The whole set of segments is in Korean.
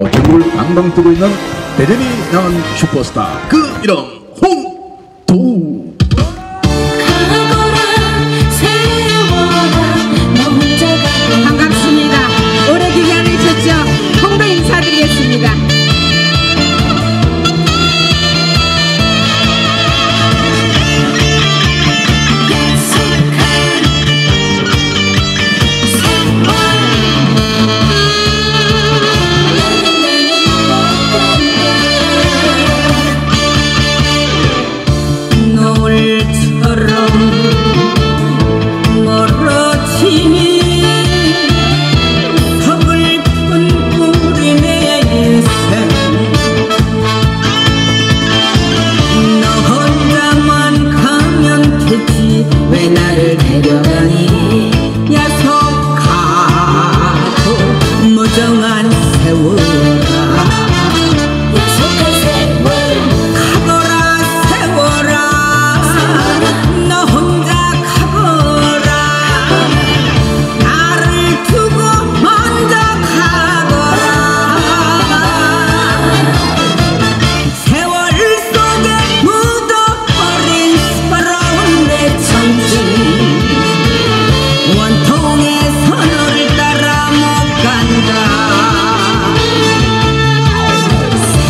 어, 전국을 방방 뜨고 있는 대전이 나온 슈퍼스타 그 이름.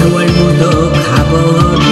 세월 묻어 가버린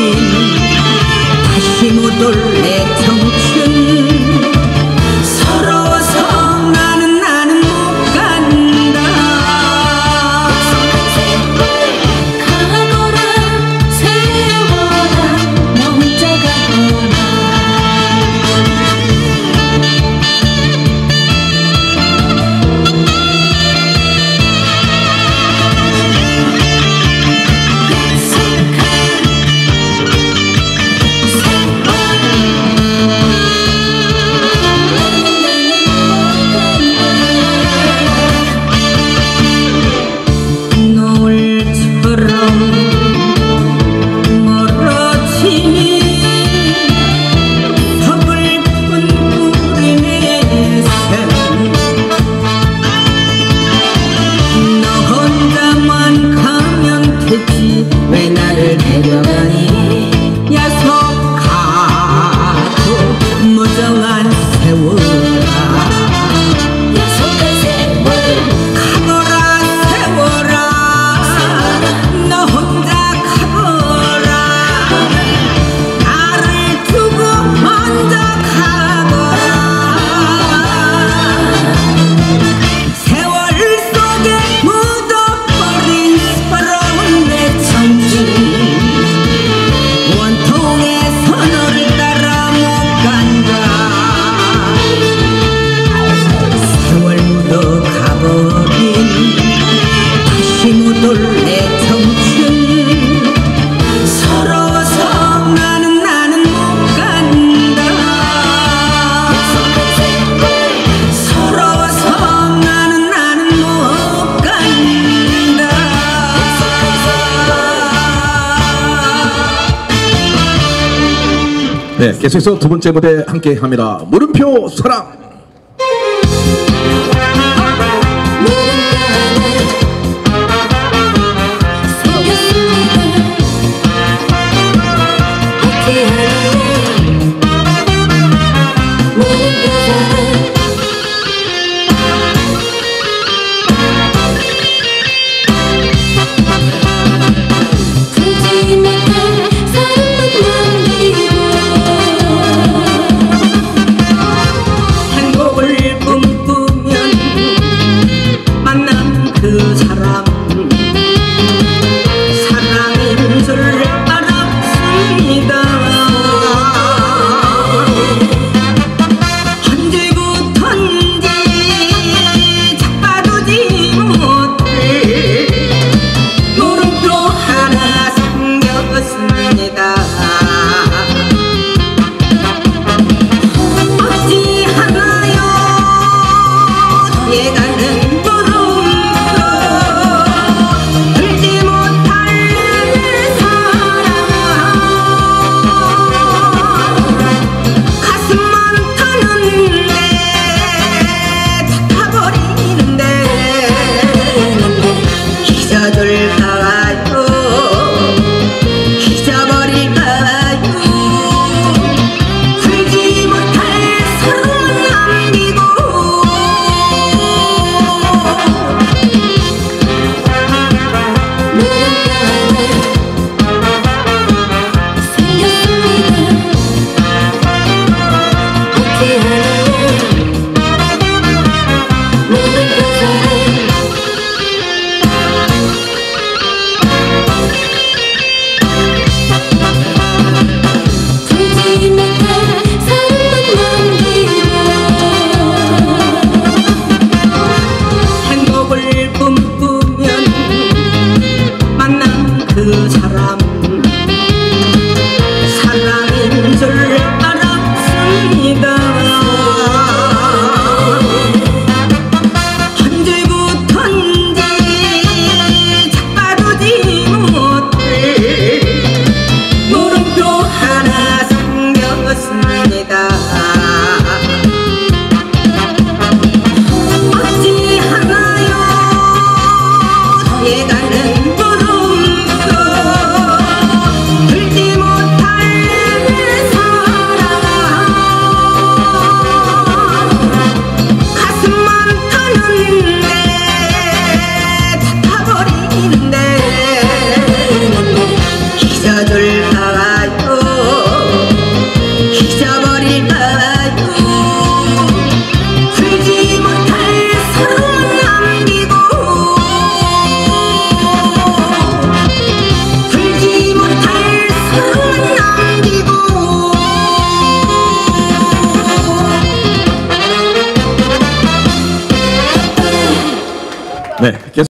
네, 계속해서 두 번째 무대 함께 합니다. 물음표 사랑!